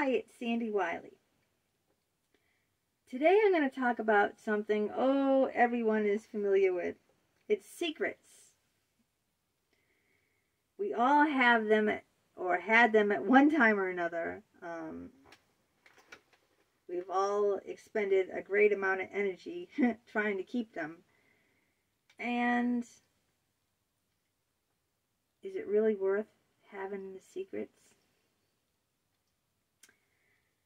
Hi, it's Sandy Wyllie. Today I'm going to talk about something, oh, everyone is familiar with. It's secrets. We all have them at, or had them at one time or another. Um, we've all expended a great amount of energy trying to keep them. And is it really worth having the secrets?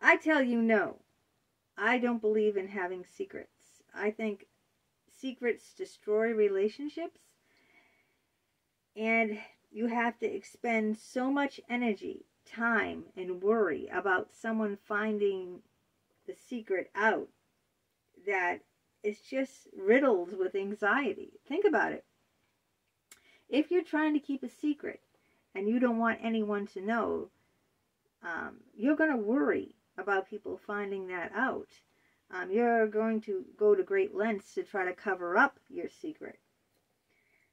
I tell you no. I don't believe in having secrets. I think secrets destroy relationships and you have to expend so much energy, time, and worry about someone finding the secret out that it's just riddled with anxiety. Think about it. If you're trying to keep a secret and you don't want anyone to know, um, you're going to worry about people finding that out. Um, you're going to go to great lengths to try to cover up your secret.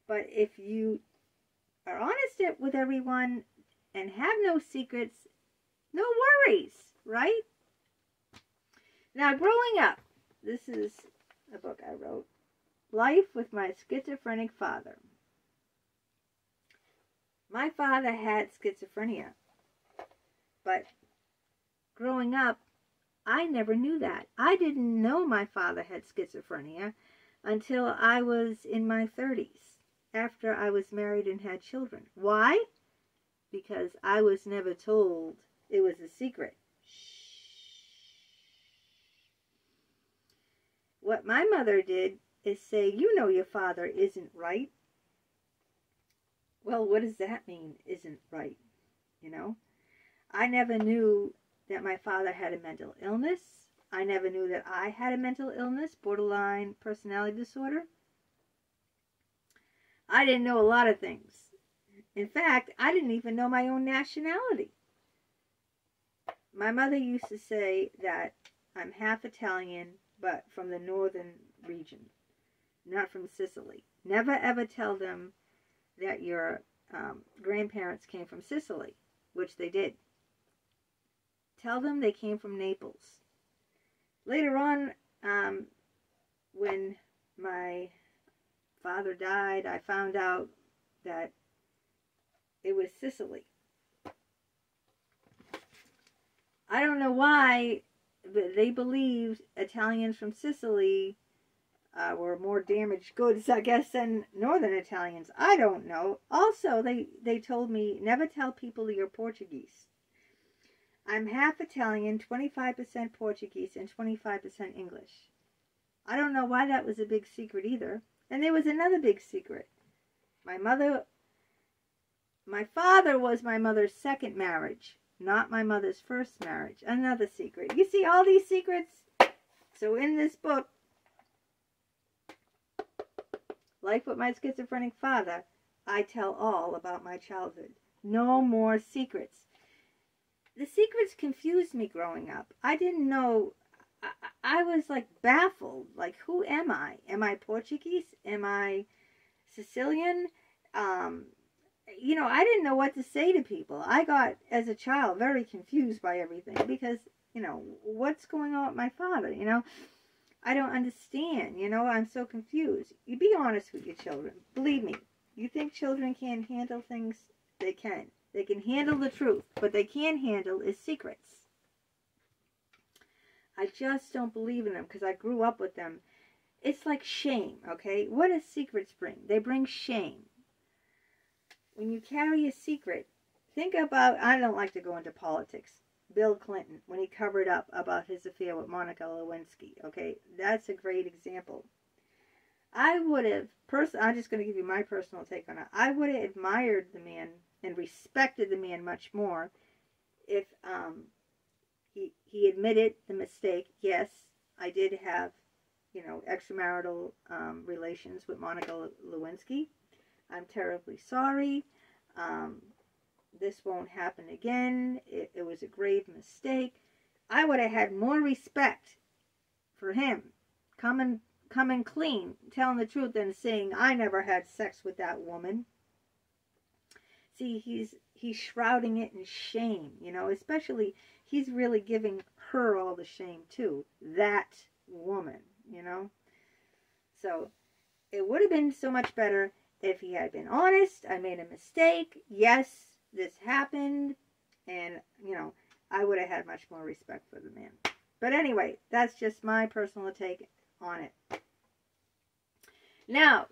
But if you are honest with everyone and have no secrets, no worries, right? Now, growing up, this is a book I wrote Life with My Schizophrenic Father. My father had schizophrenia, but growing up, I never knew that. I didn't know my father had schizophrenia until I was in my 30s, after I was married and had children. Why? Because I was never told it was a secret. What my mother did is say, You know your father isn't right. Well, what does that mean, isn't right? You know? I never knew that my father had a mental illness. I never knew that I had a mental illness, borderline personality disorder. I didn't know a lot of things. In fact, I didn't even know my own nationality. My mother used to say that I'm half Italian, but from the northern region, not from Sicily. Never ever tell them that your um, grandparents came from Sicily, which they did. Tell them they came from Naples. Later on, um, when my father died, I found out that it was Sicily. I don't know why, but they believed Italians from Sicily uh, were more damaged goods, I guess, than Northern Italians. I don't know. Also, they, they told me never tell people you're Portuguese. I'm half Italian, 25% Portuguese, and 25% English. I don't know why that was a big secret either. And there was another big secret. My mother, my father was my mother's second marriage, not my mother's first marriage. Another secret. You see all these secrets? So in this book, Life with My Schizophrenic Father, I tell all about my childhood. No more secrets the secrets confused me growing up. I didn't know. I, I was like baffled. Like, who am I? Am I Portuguese? Am I Sicilian? Um, you know, I didn't know what to say to people. I got, as a child, very confused by everything because, you know, what's going on with my father? You know, I don't understand. You know, I'm so confused. You be honest with your children. Believe me, you think children can't handle things? They can. They can handle the truth. What they can't handle is secrets. I just don't believe in them because I grew up with them. It's like shame, okay? What does secrets bring? They bring shame. When you carry a secret, think about, I don't like to go into politics. Bill Clinton, when he covered up about his affair with Monica Lewinsky, okay? That's a great example. I would have, pers- I'm just going to give you my personal take on it. I would have admired the man and respected the man much more if um, he he admitted the mistake. Yes, I did have, you know, extramarital um, relations with Monica Lewinsky. I'm terribly sorry. Um, this won't happen again. It, it was a grave mistake. I would have had more respect for him coming coming clean, telling the truth, than saying I never had sex with that woman. See, he's he's shrouding it in shame, you know, especially he's really giving her all the shame too. That woman, you know. So it would have been so much better if he had been honest. I made a mistake. Yes, this happened. And, you know, I would have had much more respect for the man. But anyway, that's just my personal take on it. Now,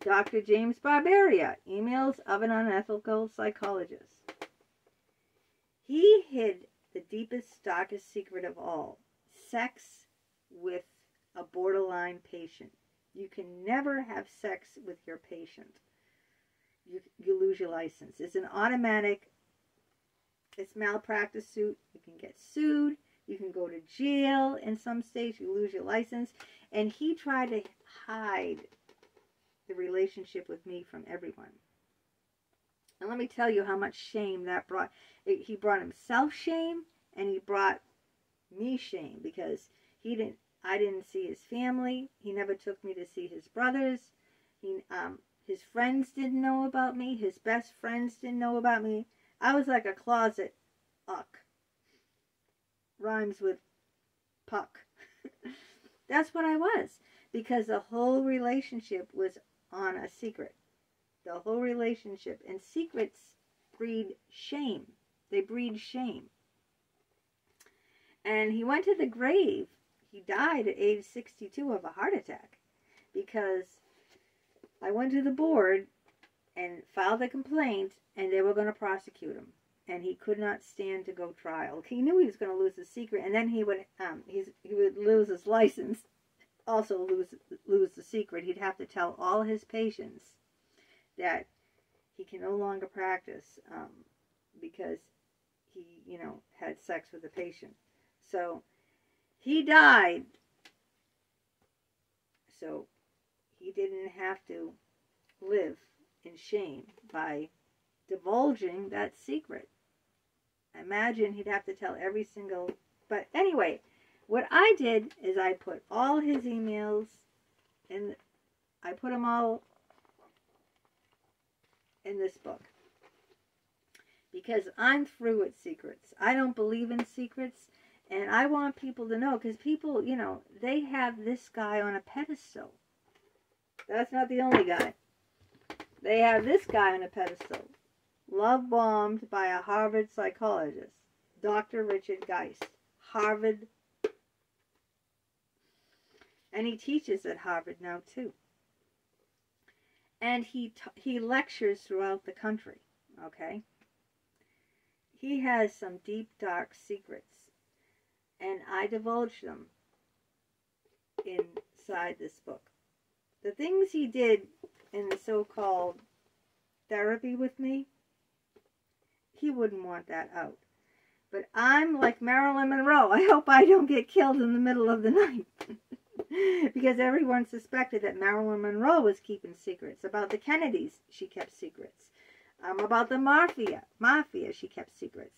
Dr. James Barbaria, Emails of an Unethical Psychologist. He hid the deepest, darkest secret of all sex with a borderline patient. You can never have sex with your patient. You, you lose your license. It's an automatic, it's malpractice suit. You can get sued. You can go to jail in some states. You lose your license. And he tried to hide the relationship with me from everyone. And let me tell you how much shame that brought. He brought himself shame and he brought me shame because he didn't I didn't see his family. He never took me to see his brothers. He um his friends didn't know about me. His best friends didn't know about me. I was like a closet uck. Rhymes with puck. That's what I was because the whole relationship was on a secret. The whole relationship. And secrets breed shame. They breed shame. And he went to the grave. He died at age 62 of a heart attack because I went to the board and filed a complaint and they were going to prosecute him and he could not stand to go trial. He knew he was going to lose his secret, and then he would um he would lose his license, also lose lose the secret. He'd have to tell all his patients that he can no longer practice um, because he, you know, had sex with a patient. So he died. So he didn't have to live in shame by divulging that secret. Imagine he'd have to tell every single. But anyway, what I did is I put all his emails and I put them all in this book because I'm through with secrets. I don't believe in secrets, and I want people to know because people, you know, they have this guy on a pedestal. That's not the only guy. They have this guy on a pedestal. Love bombed by a Harvard psychologist, Dr. Richard Geist. Harvard. And he teaches at Harvard now, too and he he lectures throughout the country. Okay, he has some deep dark secrets, and I divulge them inside this book. The things he did in the so-called therapy with me, he wouldn't want that out. But I'm like Marilyn Monroe. I hope I don't get killed in the middle of the night. because everyone suspected that Marilyn Monroe was keeping secrets. About the Kennedys, she kept secrets. Um, about the mafia, mafia, she kept secrets.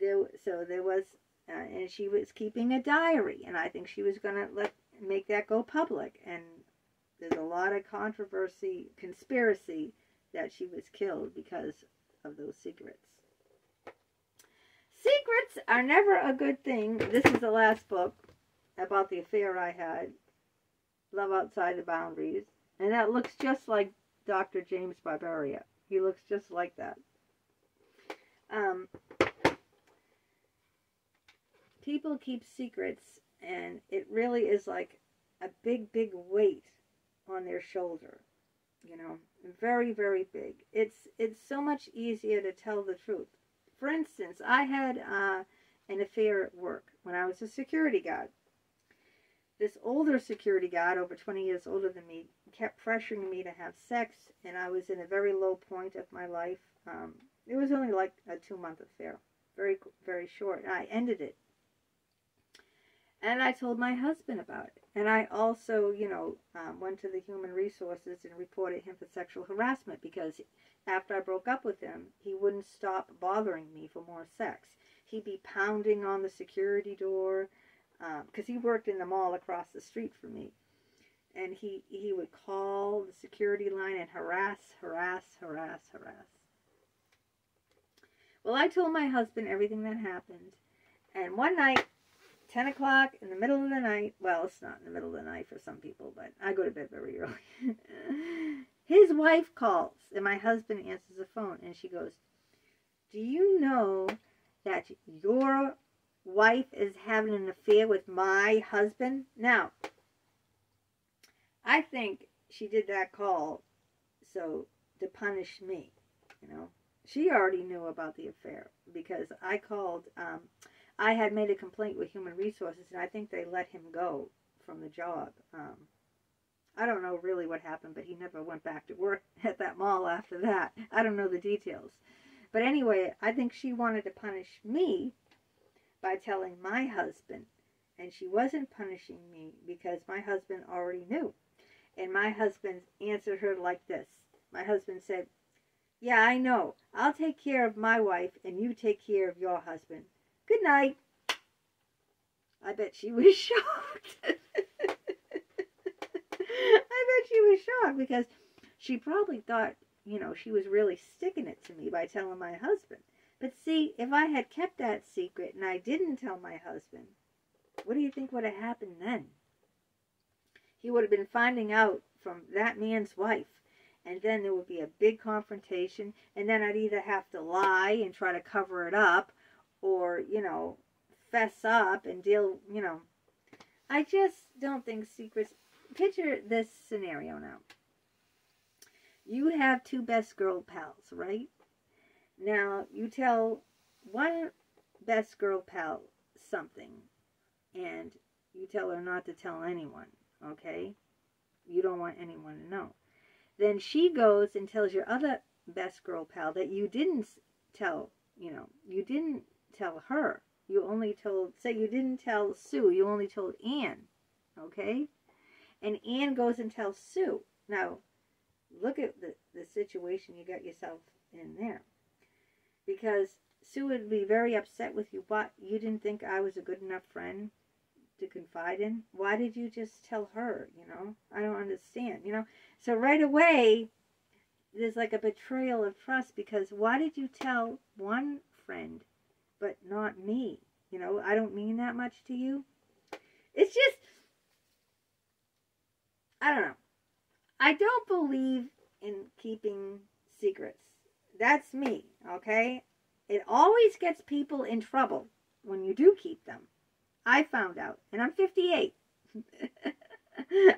There, so there was, uh, and she was keeping a diary, and I think she was going to let make that go public. And there's a lot of controversy, conspiracy that she was killed because of those secrets. Secrets are never a good thing. This is the last book about the affair I had, Love Outside the Boundaries. And that looks just like Dr. James Barbaria. He looks just like that. Um, people keep secrets, and it really is like a big, big weight on their shoulder. You know, very, very big. It's it's so much easier to tell the truth. For instance, I had uh, an affair at work when I was a security guard this older security guard, over 20 years older than me, kept pressuring me to have sex, and I was in a very low point of my life. Um, it was only like a two month affair, very, very short. And I ended it. And I told my husband about it. And I also, you know, um, went to the human resources and reported him for sexual harassment because after I broke up with him, he wouldn't stop bothering me for more sex. He'd be pounding on the security door because um, he worked in the mall across the street from me. and he he would call the security line and harass, harass, harass, harass. Well, I told my husband everything that happened, and one night, ten o'clock in the middle of the night. Well, it's not in the middle of the night for some people, but I go to bed very early. His wife calls, and my husband answers the phone, and she goes, "Do you know that your wife is having an affair with my husband?" Now, I think she did that call so to punish me, you know. She already knew about the affair because I called, um, I had made a complaint with Human Resources and I think they let him go from the job. Um, I don't know really what happened, but he never went back to work at that mall after that. I don't know the details. But anyway, I think she wanted to punish me by telling my husband. And she wasn't punishing me because my husband already knew. And my husband answered her like this. My husband said, Yeah, I know. I'll take care of my wife and you take care of your husband. Good night. I bet she was shocked. I bet she was shocked because she probably thought, you know, she was really sticking it to me by telling my husband. But see, if I had kept that secret and I didn't tell my husband, what do you think would have happened then? he would have been finding out from that man's wife. And then there would be a big confrontation. And then I'd either have to lie and try to cover it up or, you know, fess up and deal, you know. I just don't think secrets. Picture this scenario now. You have two best girl pals, right? Now, you tell one best girl pal something, and you tell her not to tell anyone okay? You don't want anyone to know. Then she goes and tells your other best girl pal that you didn't tell, you know, you didn't tell her. You only told, say you didn't tell Sue, you only told Anne, okay? And Anne goes and tells Sue. Now, look at the, the situation you got yourself in there. Because Sue would be very upset with you. What, you didn't think I was a good enough friend? to confide in. Why did you just tell her? You know, I don't understand. You know, so right away, there's like a betrayal of trust because why did you tell one friend but not me? You know, I don't mean that much to you. It's just, I don't know. I don't believe in keeping secrets. That's me, okay? It always gets people in trouble when you do keep them. I found out, and I'm 58.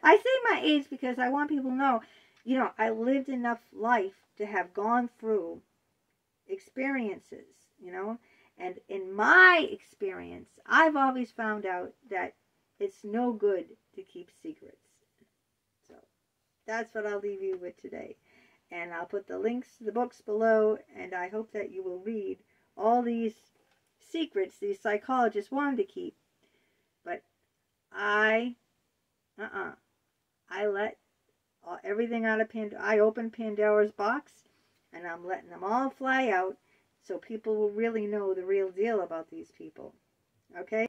I say my age because I want people to know, you know, I lived enough life to have gone through experiences, you know, and in my experience, I've always found out that it's no good to keep secrets. So that's what I'll leave you with today. And I'll put the links to the books below, and I hope that you will read all these secrets these psychologists wanted to keep but I, uh-uh, I let all, everything out of Pandora. I opened Pandora's box, and I'm letting them all fly out so people will really know the real deal about these people. Okay?